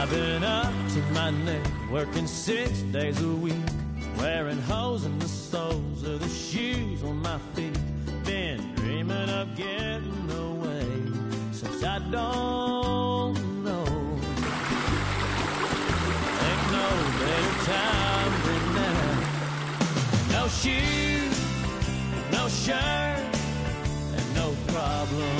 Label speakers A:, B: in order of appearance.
A: I've been up to my neck, working six days a week, wearing holes in the soles of the shoes on my feet. Been dreaming of getting away since I don't know. Ain't no better time than now. No shoes, no shirt, and no problem